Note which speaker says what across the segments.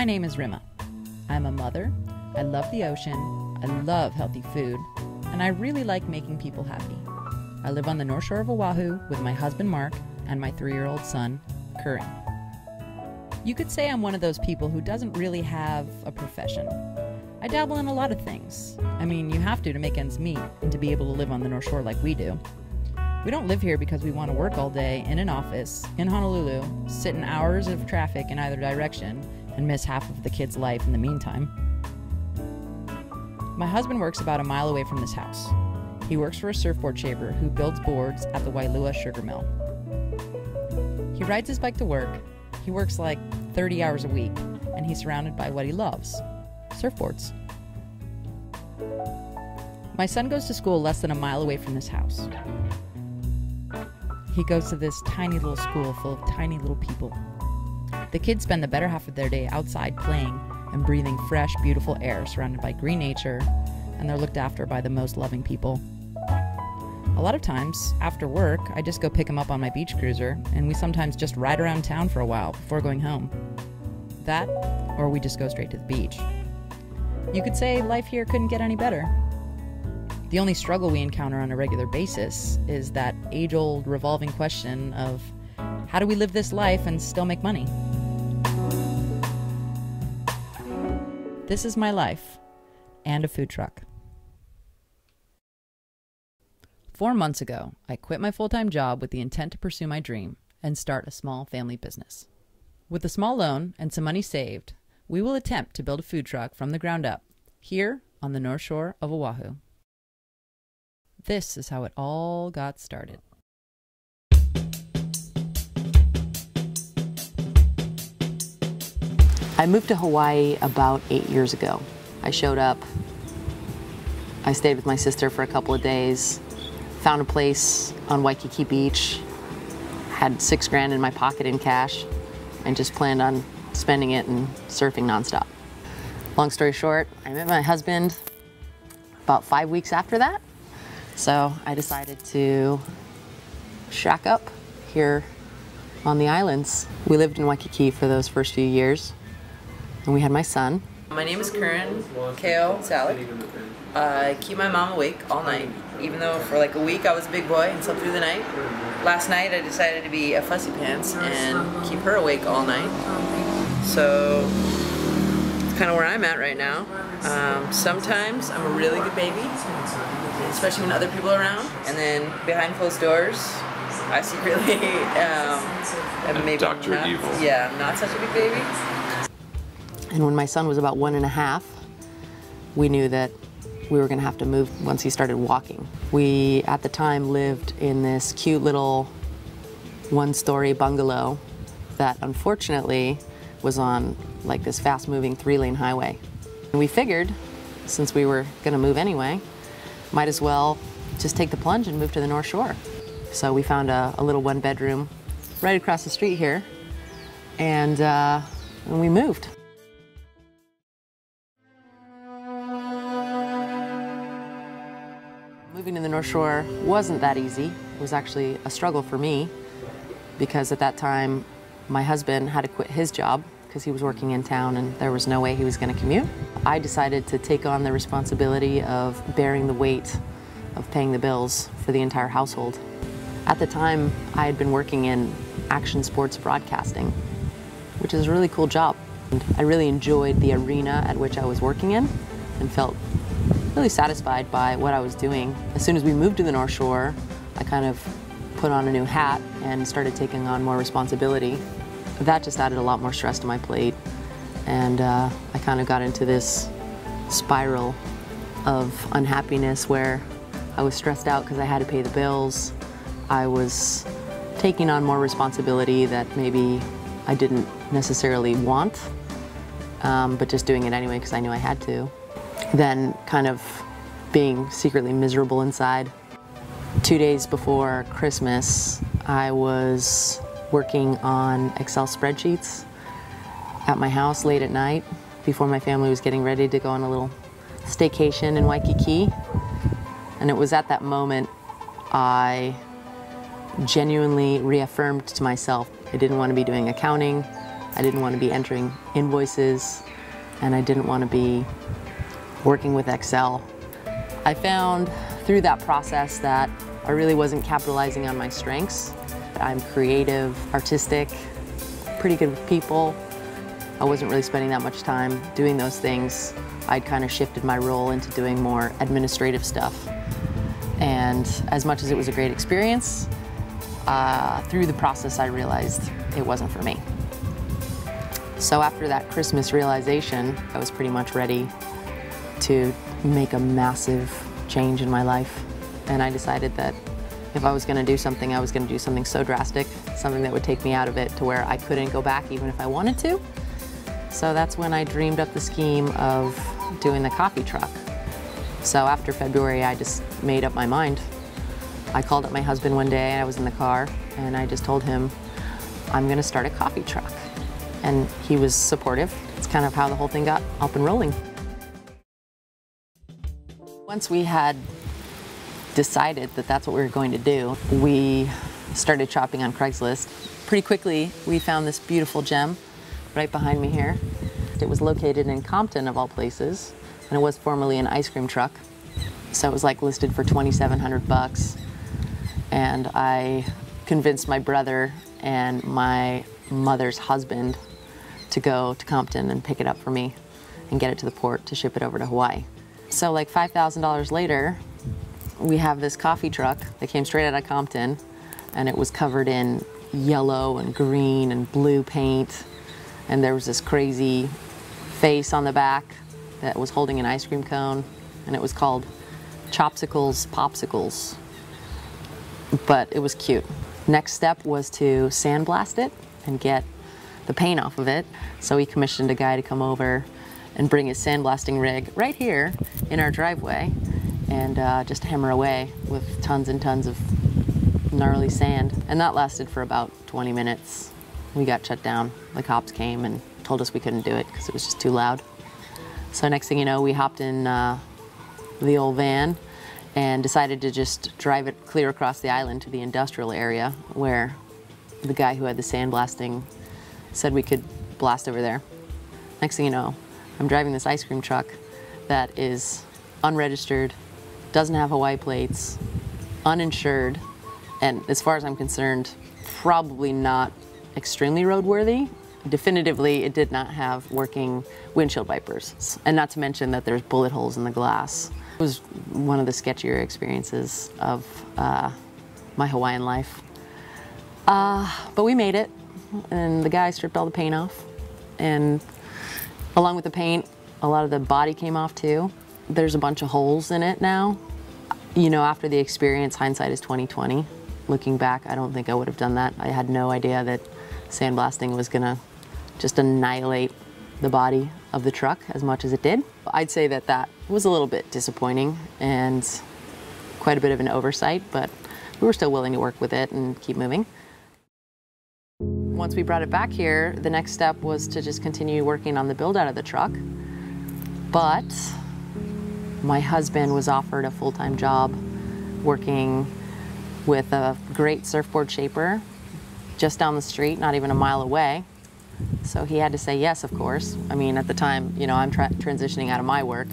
Speaker 1: My name is Rima. I'm a mother. I love the ocean. I love healthy food. And I really like making people happy. I live on the North Shore of Oahu with my husband Mark and my three year old son, Curran. You could say I'm one of those people who doesn't really have a profession. I dabble in a lot of things. I mean, you have to to make ends meet and to be able to live on the North Shore like we do. We don't live here because we want to work all day in an office in Honolulu, sit in hours of traffic in either direction, and miss half of the kid's life in the meantime. My husband works about a mile away from this house. He works for a surfboard shaper who builds boards at the Waialua sugar mill. He rides his bike to work. He works like 30 hours a week, and he's surrounded by what he loves surfboards. My son goes to school less than a mile away from this house. He goes to this tiny little school full of tiny little people. The kids spend the better half of their day outside playing and breathing fresh, beautiful air surrounded by green nature, and they're looked after by the most loving people. A lot of times, after work, I just go pick them up on my beach cruiser, and we sometimes just ride around town for a while before going home. That, or we just go straight to the beach. You could say life here couldn't get any better. The only struggle we encounter on a regular basis is that age old revolving question of how do we live this life and still make money? This is my life and a food truck. Four months ago, I quit my full time job with the intent to pursue my dream and start a small family business. With a small loan and some money saved, we will attempt to build a food truck from the ground up here on the North Shore of Oahu. This is how it all got started.
Speaker 2: I moved to Hawaii about eight years ago. I showed up. I stayed with my sister for a couple of days, found a place on Waikiki Beach, had six grand in my pocket in cash, and just planned on spending it and surfing nonstop. Long story short, I met my husband about five weeks after that. So I decided to shack up here on the islands. We lived in Waikiki for those first few years, and we had my son.
Speaker 3: My name is Curran Kale Salick. I keep my mom awake all night, even though for like a week I was a big boy and slept through the night. Last night I decided to be a fussy pants and keep her awake all night. So it's kind of where I'm at right now. Um, sometimes I'm a really good baby, especially when other people are around, and then behind closed doors, I secretly um, am maybe
Speaker 4: Dr.
Speaker 3: not,
Speaker 4: Evil.
Speaker 3: Yeah, I'm not such a big baby.
Speaker 2: And when my son was about one and a half, we knew that we were going to have to move once he started walking. We, at the time, lived in this cute little one story bungalow that unfortunately was on like this fast moving three lane highway. And we figured, since we were going to move anyway, might as well just take the plunge and move to the North Shore. So we found a, a little one bedroom right across the street here, and, uh, and we moved. North Shore wasn't that easy. It was actually a struggle for me because at that time my husband had to quit his job because he was working in town and there was no way he was going to commute. I decided to take on the responsibility of bearing the weight of paying the bills for the entire household. At the time, I had been working in action sports broadcasting, which is a really cool job. I really enjoyed the arena at which I was working in and felt really satisfied by what I was doing. As soon as we moved to the North Shore, I kind of put on a new hat and started taking on more responsibility. That just added a lot more stress to my plate, and uh, I kind of got into this spiral of unhappiness where I was stressed out because I had to pay the bills. I was taking on more responsibility that maybe I didn't necessarily want, um, but just doing it anyway because I knew I had to. Then kind of being secretly miserable inside. Two days before Christmas, I was working on Excel spreadsheets at my house late at night before my family was getting ready to go on a little staycation in Waikiki. And it was at that moment I genuinely reaffirmed to myself I didn't want to be doing accounting. I didn't want to be entering invoices and I didn't want to be working with Excel. I found through that process that I really wasn't capitalizing on my strengths. I'm creative, artistic, pretty good with people. I wasn't really spending that much time doing those things. I'd kind of shifted my role into doing more administrative stuff. And as much as it was a great experience, uh, through the process I realized it wasn't for me. So after that Christmas realization, I was pretty much ready to make a massive change in my life. And I decided that if I was going to do something, I was going to do something so drastic, something that would take me out of it to where I couldn't go back even if I wanted to. So that's when I dreamed up the scheme of doing the coffee truck. So after February, I just made up my mind. I called up my husband one day, I was in the car, and I just told him, I'm going to start a coffee truck. And he was supportive. It's kind of how the whole thing got up and rolling. Once we had decided that that's what we were going to do, we started shopping on Craigslist. Pretty quickly, we found this beautiful gem right behind me here. It was located in Compton, of all places, and it was formerly an ice cream truck. So it was like listed for 2,700 bucks. And I convinced my brother and my mother's husband to go to Compton and pick it up for me and get it to the port to ship it over to Hawaii. So like $5,000 later, we have this coffee truck that came straight out of Compton and it was covered in yellow and green and blue paint. And there was this crazy face on the back that was holding an ice cream cone and it was called Chopsicles Popsicles. But it was cute. Next step was to sandblast it and get the paint off of it. So we commissioned a guy to come over and bring his sandblasting rig right here in our driveway and uh, just hammer away with tons and tons of gnarly sand. And that lasted for about 20 minutes. We got shut down. The cops came and told us we couldn't do it because it was just too loud. So next thing you know, we hopped in uh, the old van and decided to just drive it clear across the island to the industrial area where the guy who had the sandblasting said we could blast over there. Next thing you know, I'm driving this ice cream truck that is unregistered, doesn't have Hawaii plates, uninsured, and as far as I'm concerned, probably not extremely roadworthy. Definitively, it did not have working windshield wipers, and not to mention that there's bullet holes in the glass. It was one of the sketchier experiences of uh, my Hawaiian life. Uh, but we made it, and the guy stripped all the paint off, and along with the paint, a lot of the body came off too. There's a bunch of holes in it now. You know, after the experience, hindsight is 2020. Looking back, I don't think I would have done that. I had no idea that sandblasting was gonna just annihilate the body of the truck as much as it did. I'd say that that was a little bit disappointing and quite a bit of an oversight, but we were still willing to work with it and keep moving. Once we brought it back here, the next step was to just continue working on the build out of the truck. But my husband was offered a full-time job working with a great surfboard shaper just down the street, not even a mile away. So he had to say yes, of course. I mean, at the time, you know, I'm tra transitioning out of my work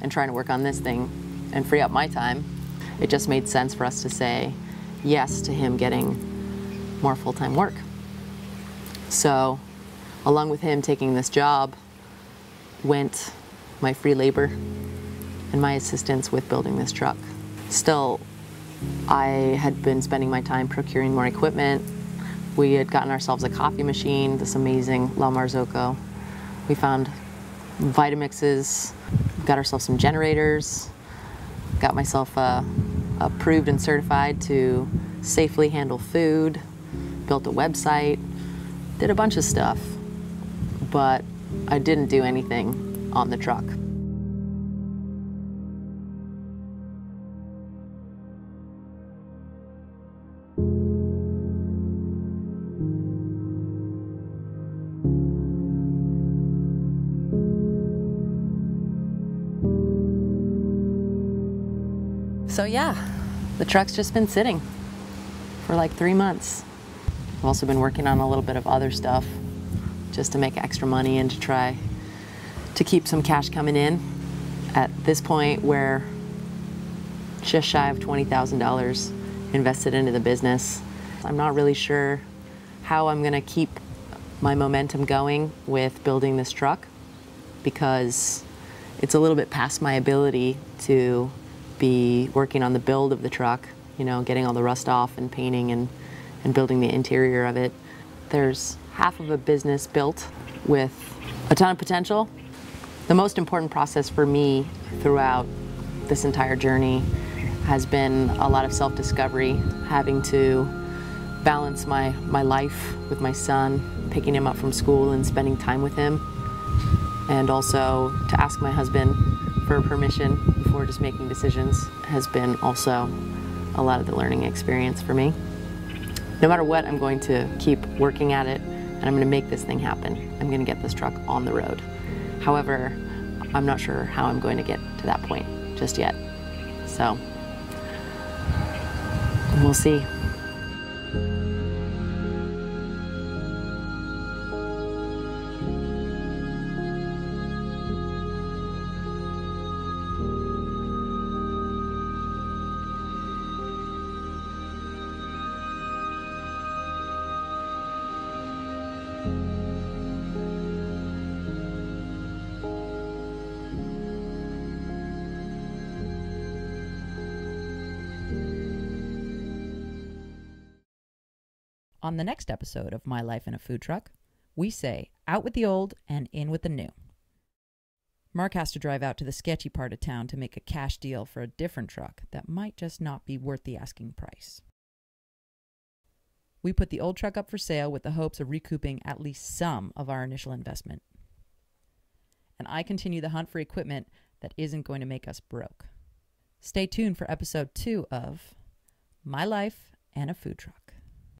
Speaker 2: and trying to work on this thing and free up my time. It just made sense for us to say yes to him getting more full-time work. So, along with him taking this job, went my free labor and my assistance with building this truck. Still, I had been spending my time procuring more equipment. We had gotten ourselves a coffee machine, this amazing La Marzocco. We found Vitamixes, got ourselves some generators, got myself uh, approved and certified to safely handle food, built a website, did a bunch of stuff, but I didn't do anything on the truck. So yeah, the truck's just been sitting for like three months. I've also been working on a little bit of other stuff, just to make extra money and to try to keep some cash coming in. At this point, where just shy of $20,000 invested into the business, I'm not really sure how I'm going to keep my momentum going with building this truck because it's a little bit past my ability to be working on the build of the truck, you know, getting all the rust off and painting and, and building the interior of it. There's half of a business built with a ton of potential. The most important process for me throughout this entire journey has been a lot of self-discovery, having to balance my, my life with my son, picking him up from school and spending time with him, and also to ask my husband for permission before just making decisions has been also a lot of the learning experience for me. No matter what, I'm going to keep working at it and I'm going to make this thing happen. I'm going to get this truck on the road. However, I'm not sure how I'm going to get to that point just yet. So, we'll see.
Speaker 1: On the next episode of My Life in a Food Truck, we say out with the old and in with the new. Mark has to drive out to the sketchy part of town to make a cash deal for a different truck that might just not be worth the asking price. We put the old truck up for sale with the hopes of recouping at least some of our initial investment. And I continue the hunt for equipment that isn't going to make us broke. Stay tuned for episode two of My Life and a Food Truck.